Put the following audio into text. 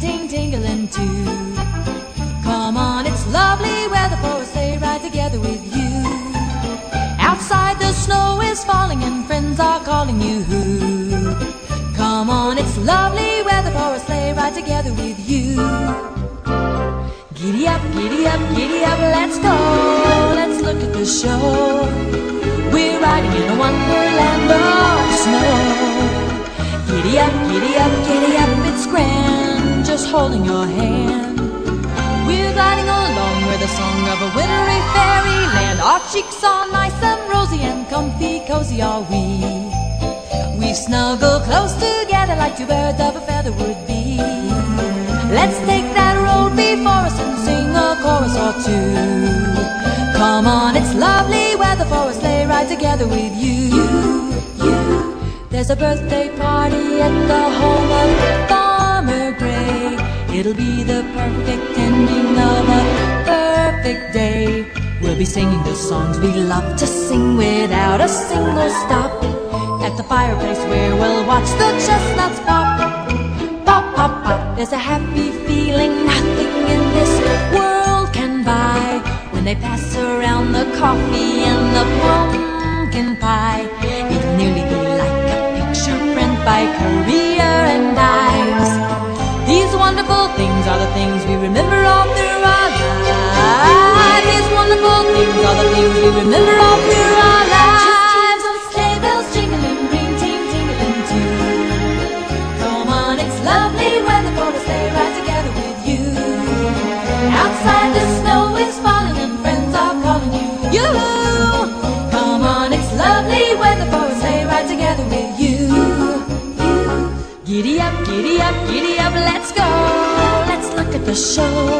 ding, ding, dingling too. Come on, it's lovely weather for a sleigh ride together with you. Outside the snow is falling and friends are calling you. Come on, it's lovely weather for a sleigh ride together with you. Giddy up, giddy up, giddy up, let's go. Let's look at the show. We're riding in a wonderland of snow. Giddy up, giddy up, giddy up holding your hand. We're gliding along with the song of a wintry fairyland. Our cheeks are nice and rosy and comfy, cozy are we. We snuggle close together like two birds of a feather would be. Let's take that road before us and sing a chorus or two. Come on, it's lovely weather for a sleigh ride together with you. you. There's a birthday party at the home of. It'll be the perfect ending of a perfect day. We'll be singing the songs we love to sing without a single stop. At the fireplace where we'll watch the chestnuts pop. Pop, pop, pop. There's a happy feeling nothing in this world can buy. When they pass around the coffee and the pumpkin pie. It'll nearly be like a picture print by Currier are the things we remember all through our lives. These wonderful things are the things we remember all through our lives. Come on, it's lovely weather for a sleigh ride together with you. Outside the snow is falling and friends are calling you. You. Come on, it's lovely weather for a sleigh ride together with you. You. Giddy up, giddy up, giddy up, let's go. Let's look at the show.